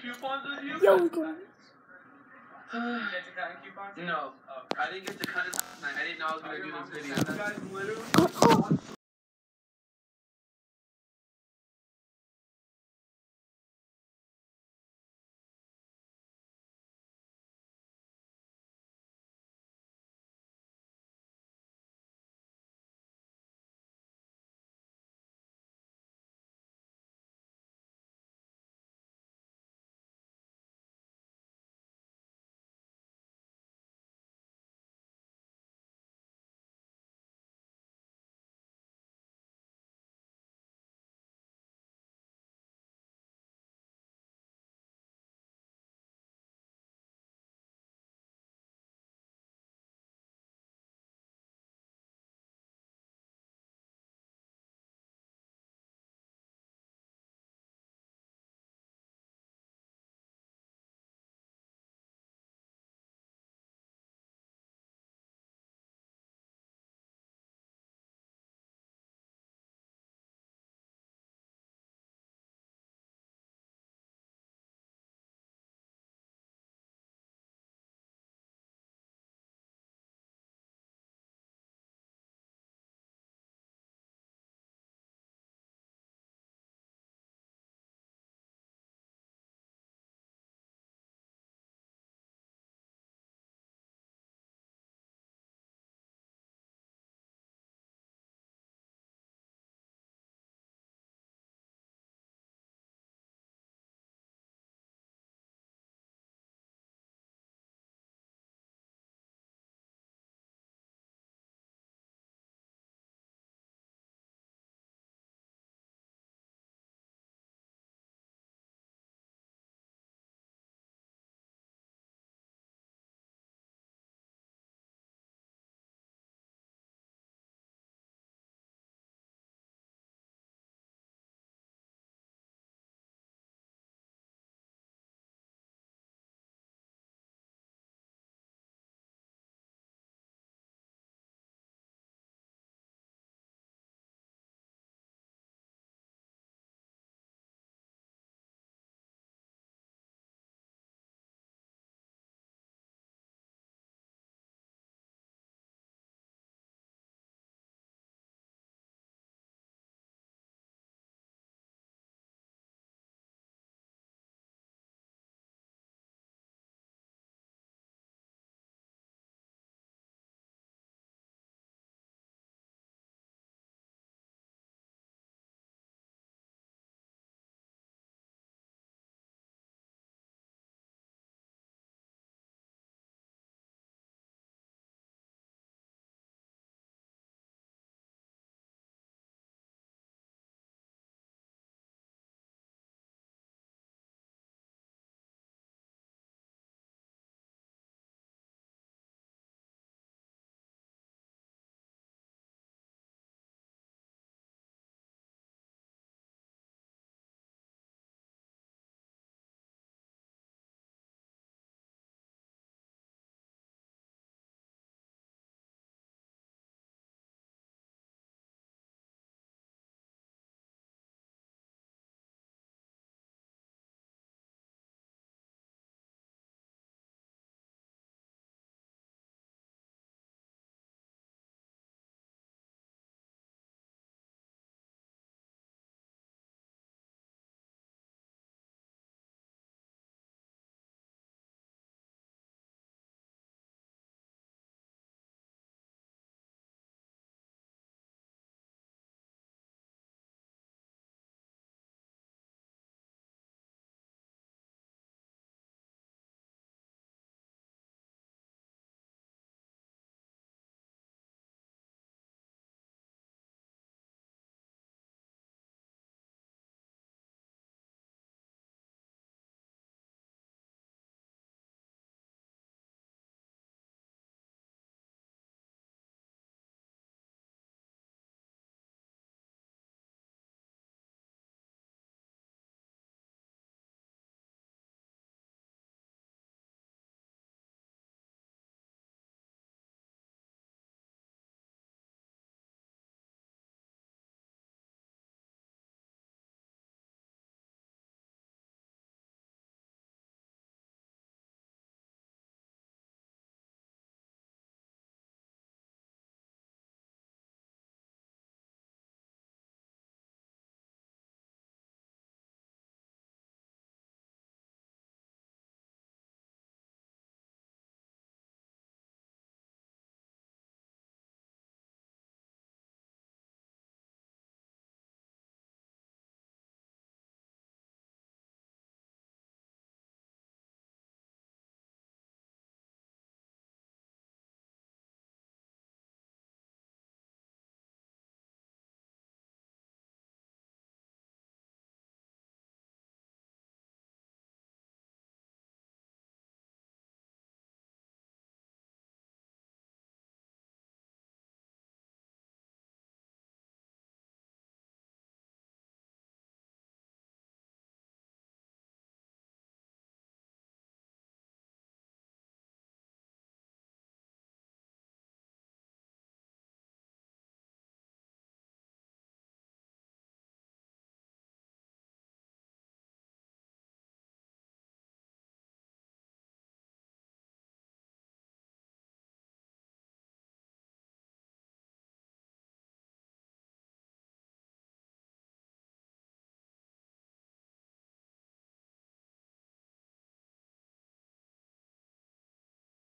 coupons with you? Yo, we going. Get to? No. Oh, I didn't get to cut it last night. I didn't know I was gonna do this video.